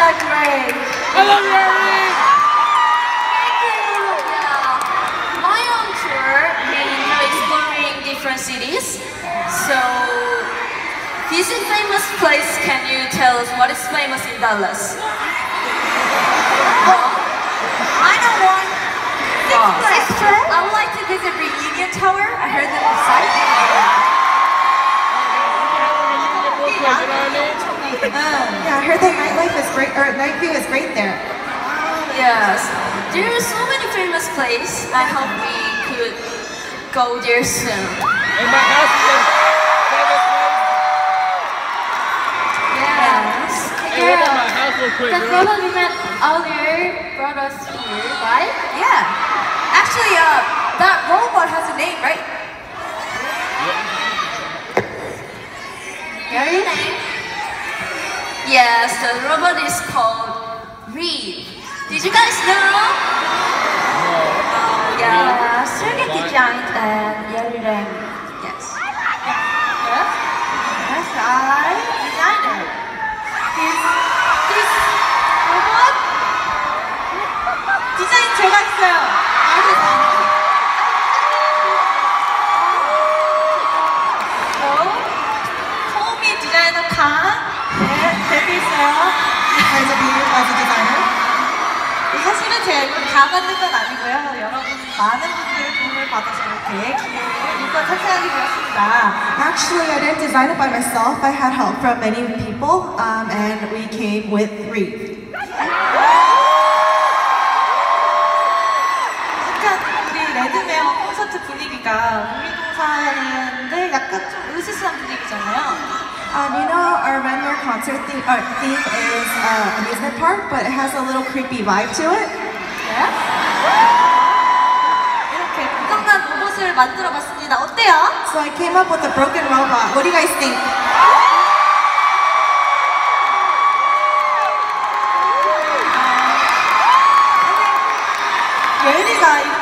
great. I love you, Yeah. My own tour, we exploring different cities. So, visit famous place. Can you tell us what is famous in Dallas? Well, I know one. Six oh. Flags. I would like to visit Reunion Tower. I heard that the site. Uh, yeah, I heard that nightlife is great, night view is great there. Yes. There are so many famous places. I hope we could go there soon. And my house is in Vegas, Yes. Hey, what about my house real quick, The girl? fellow we met earlier brought us here, right? Yeah. Actually, uh, that robot has a name, right? Very Yes, the robot is called Reed. Did you guys know? 저는 건 아니고요. 여러분 많은 도움을 받아서 이렇게 되었습니다. Actually, I didn't design it by myself. I had help from many people, um, and we came with three. 약간 우리 레드메어 콘서트 분위기가 우리동산인데 약간 좀 으스스한 분위기잖아요. Um, you know, our Redmare concert theme, uh, theme is uh, amusement park, but it has a little creepy vibe to it. 네? 이렇게 고장난 로봇을 만들어 봤습니다. 어때요? So I came up with a broken robot. What do you guys think? 예리가